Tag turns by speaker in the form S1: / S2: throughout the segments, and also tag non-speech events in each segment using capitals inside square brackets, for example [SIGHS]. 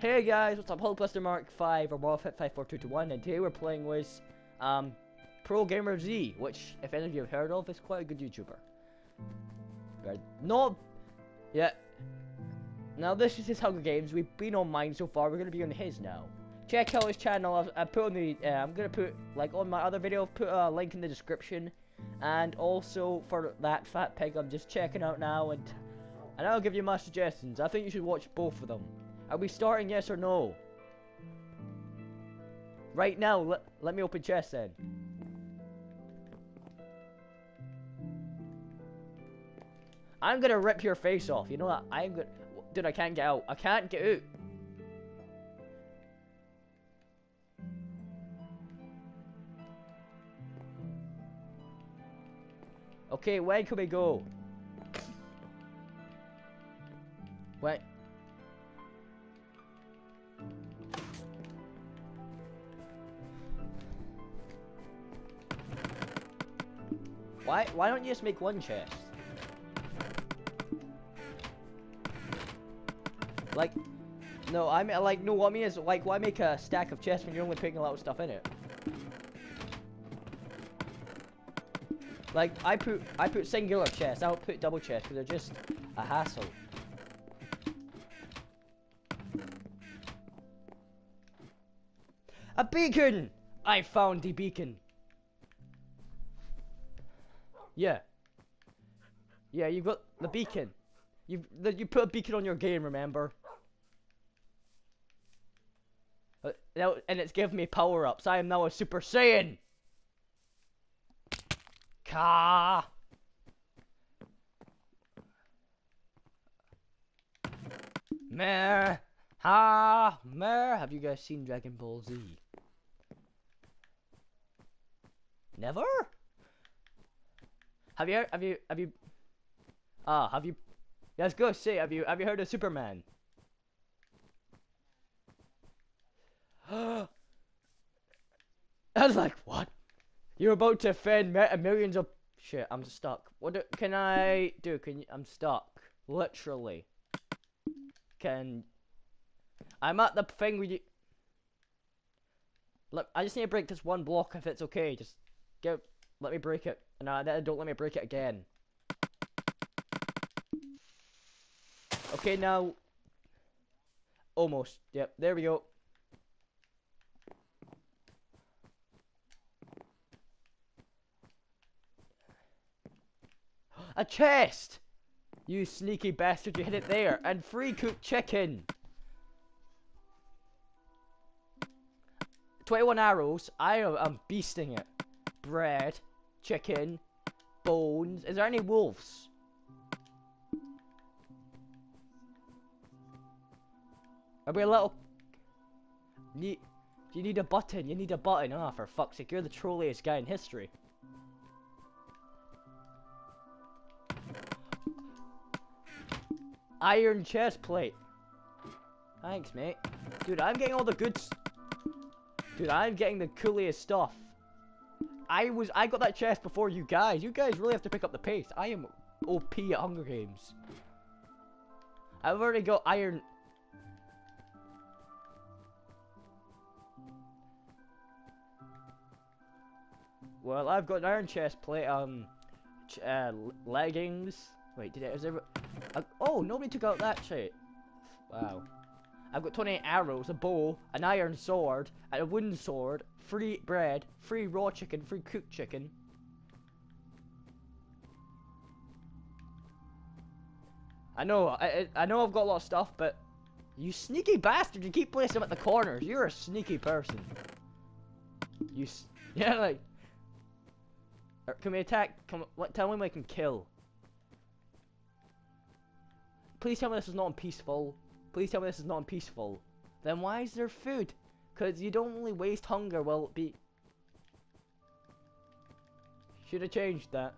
S1: Hey guys, what's up? Hulkbuster Mark 5 or Bobafett 54221 and today we're playing with um, Pro Gamer Z, which if any of you have heard of, is quite a good YouTuber. But not yeah. Now this is his Hunger Games. We've been on mine so far. We're gonna be on his now. Check out his channel. I put on the. Uh, I'm gonna put like on my other video. Put a link in the description, and also for that fat pig, I'm just checking out now, and and I'll give you my suggestions. I think you should watch both of them. Are we starting? Yes or no? Right now, let, let me open chest then. I'm gonna rip your face off. You know what? I'm gonna. Dude, I can't get out. I can't get out. Okay, when can we go? When? Why, why don't you just make one chest? Like, no, I mean, like, no, what I mean is, like, why make a stack of chests when you're only putting a lot of stuff in it? Like, I put, I put singular chests, I don't put double chests, because they're just a hassle. A beacon! I found the beacon. Yeah. Yeah, you've got the beacon. You you put a beacon on your game, remember? Uh, and it's given me power ups. I am now a Super Saiyan. Ka. Meh. Ha. Meh. Have you guys seen Dragon Ball Z? Never? Have you have you have you Ah, have you I was gonna have you have you heard of Superman? [GASPS] I was like, what? You're about to offend millions of shit. I'm stuck. What do, can I do? Can you, I'm stuck, literally. Can I'm at the thing where you. Look, I just need to break this one block if it's okay. Just get, let me break it. No, don't let me break it again. Okay, now... Almost. Yep, there we go. A chest! You sneaky bastard, you hit it there. And free cooked chicken. 21 arrows. I am beasting it. Bread. Chicken. Bones. Is there any wolves? Are we a little... Need... You need a button, you need a button. Ah, oh, for fuck's sake, you're the trolliest guy in history. Iron chest plate. Thanks, mate. Dude, I'm getting all the goods. Dude, I'm getting the coolest stuff. I was... I got that chest before you guys. You guys really have to pick up the pace. I am OP at Hunger Games. I've already got iron... Well, I've got an iron chest plate, um, ch uh, leggings. Wait, did it? Is there? Uh, oh, nobody took out that shit. Wow. I've got 28 arrows, a bow, an iron sword, and a wooden sword, free bread, free raw chicken, free cooked chicken. I know, I, I know I've got a lot of stuff, but you sneaky bastard, you keep placing them at the corners. You're a sneaky person. You, [LAUGHS] yeah, like, er, can we attack? Come, tell me we can kill. Please tell me this is not peaceful. Please tell me this is not peaceful. Then why is there food? Because you don't only waste hunger, it be... Should have changed that.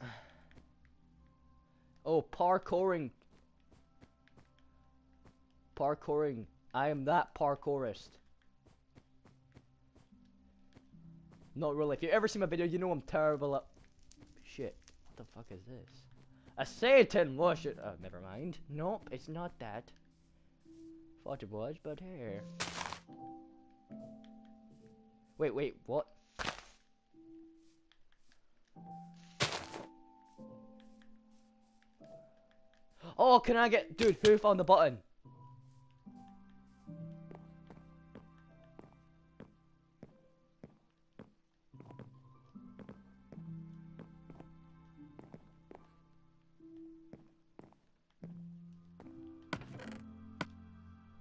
S1: [SIGHS] Oh, parkouring. Parkouring. I am that parkourist. Not really. If you ever see my video, you know I'm terrible at... Shit. What the fuck is this? A Satan worship... Oh, never mind. Nope, it's not that. Thought it was, but here. Wait, wait, what? Oh, can I get... Dude, who found the button?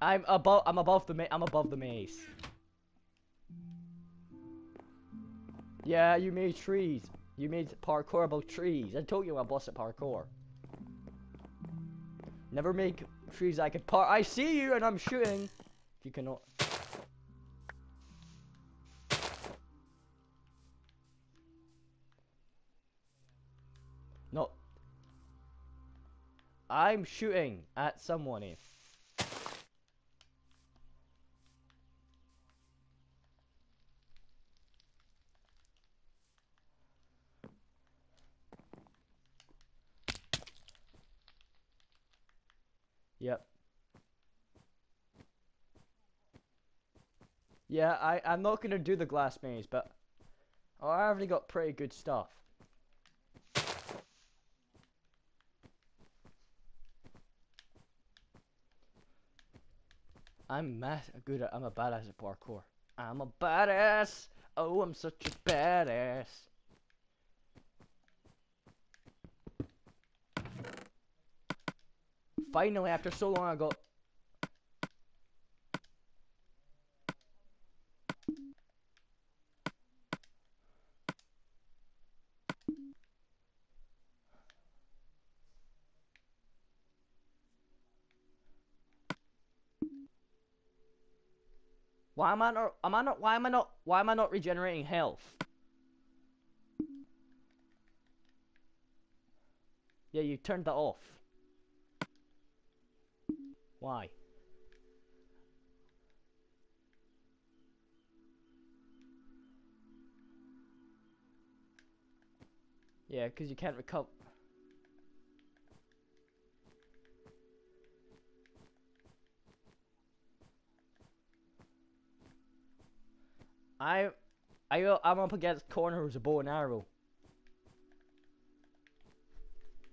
S1: I'm above. I'm above the. I'm above the maze. Yeah, you made trees. You made parkour about trees. I told you I'm boss at parkour. Never make trees I could par- I see you and I'm shooting! If you cannot- No. I'm shooting at someone here. Yep. Yeah, I, I'm not gonna do the glass maze, but I already got pretty good stuff. I'm mad good at I'm a badass at parkour. I'm a badass! Oh, I'm such a badass. Finally, after so long, I got. Why am I not? Am I not? Why am I not? Why am I not regenerating health? Yeah, you turned that off. Why? Yeah, because you can't recover. I, I, I'm up against corner with a bow and arrow.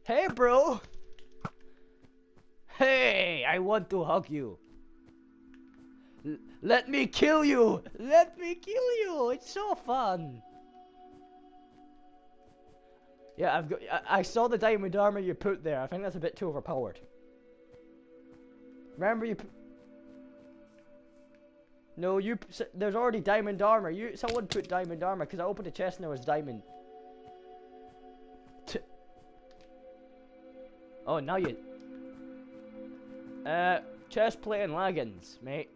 S1: Hey, bro! Hey, I want to hug you. L let me kill you! Let me kill you! It's so fun! Yeah, I've got. I, I saw the diamond armor you put there. I think that's a bit too overpowered. Remember you. No, you. There's already diamond armor. You. Someone put diamond armor because I opened the chest and there was diamond. T oh, now you. Uh, chest plate and leggings, mate.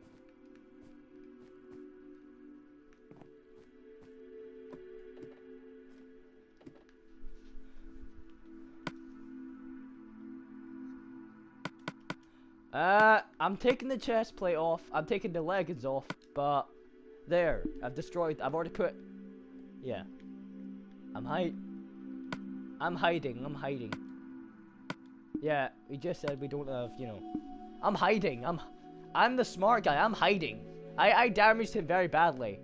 S1: Uh, I'm taking the chest plate off. I'm taking the leggings off, but there, I've destroyed. I've already put. Yeah, I'm hide. I'm hiding. I'm hiding. Yeah, we just said we don't have, you know. I'm hiding. I'm I'm the smart guy. I'm hiding. I, I damaged him very badly.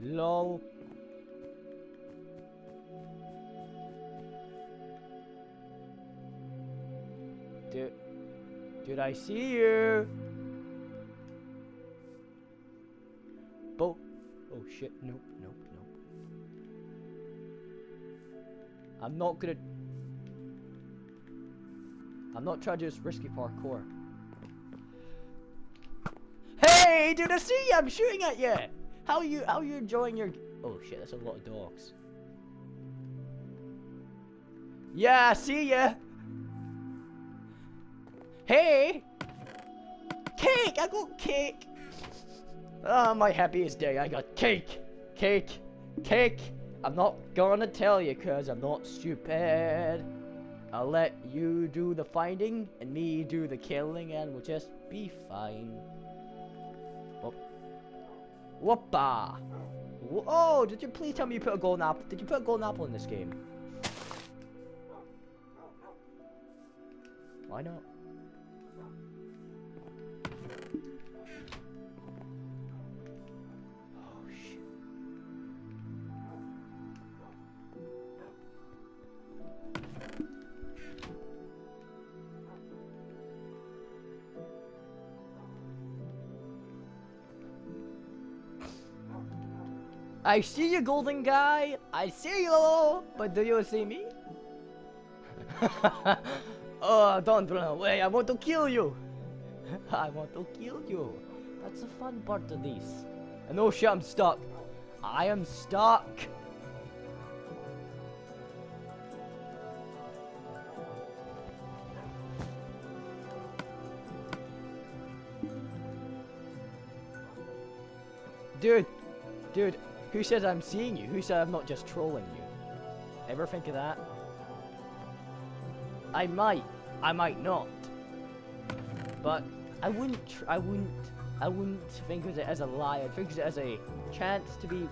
S1: Lol. Dude, dude, I see you. Bo. Oh shit! Nope, I'm not gonna... I'm not trying to do risky parkour. Hey, dude, I see you! I'm shooting at you! How are you, how are you enjoying your... Oh shit, that's a lot of dogs. Yeah, I see ya! Hey! Cake! I got cake! Oh, my happiest day, I got cake! Cake! Cake! I'm not gonna tell you cause I'm not stupid. I'll let you do the finding and me do the killing and we'll just be fine. Oh. Whoopa! Oh, did you please tell me you put a golden apple? Did you put a golden apple in this game? Why not? I see you, golden guy. I see you, but do you see me? [LAUGHS] oh, don't run away. I want to kill you. [LAUGHS] I want to kill you. That's the fun part of this. And oh shit, I'm stuck. I am stuck. Dude, dude, who says I'm seeing you? Who said I'm not just trolling you? Ever think of that? I might, I might not. But I wouldn't, I wouldn't, I wouldn't think of it as a lie. I'd think of it as a chance to be.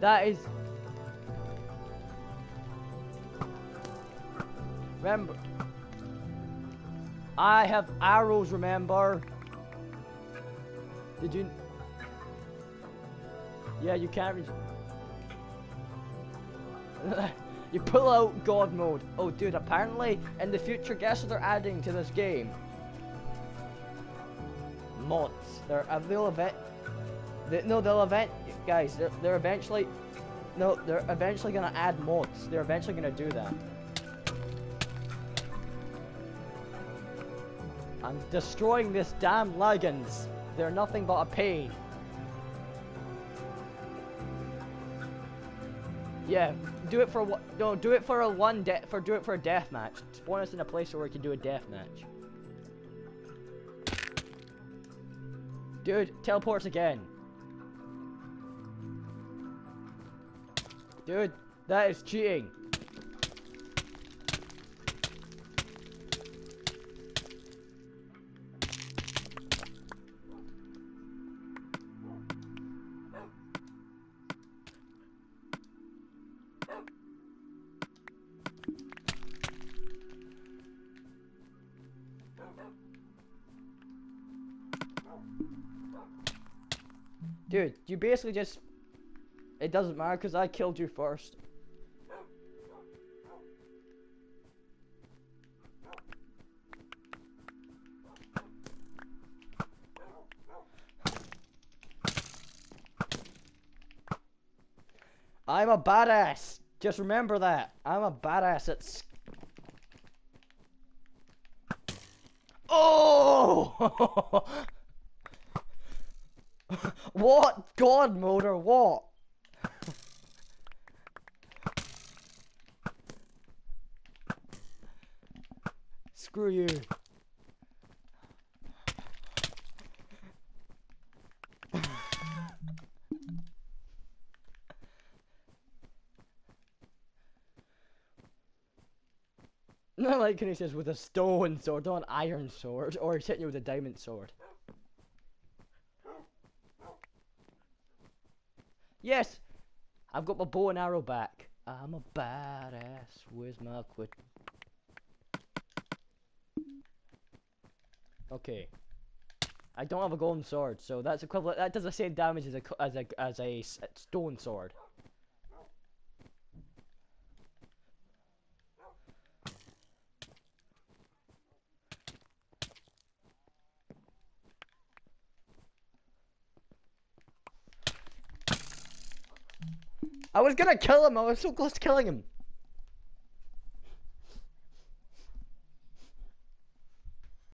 S1: That is. Remember, I have arrows. Remember. Did you? Yeah, you can't. [LAUGHS] You pull out God mode. Oh, dude, apparently in the future, guess what they're adding to this game? Mods. They're uh, they'll event. They, no, they'll event, guys. They're, they're eventually. No, they're eventually gonna add mods. They're eventually gonna do that. I'm destroying this damn Legends. They're nothing but a pain. Yeah, do it for what? No, do it for a one death. For do it for a death match. Spawn us in a place where we can do a death match. Dude, teleports again. Dude, that is cheating. Dude, you basically just... It doesn't matter because I killed you first. I'm a badass. Just remember that. I'm a badass at... Oh! [LAUGHS] [LAUGHS] what? God mode or what? Screw you. [LAUGHS] Not like when he says with a stone sword, not an iron sword, or he's hitting you with a diamond sword. Yes! I've got my bow and arrow back. I'm a badass. Where's my quit? Okay. I don't have a golden sword, so that's equivalent. That does the same damage as a as a as a stone sword. I was gonna kill him. I was so close to killing him.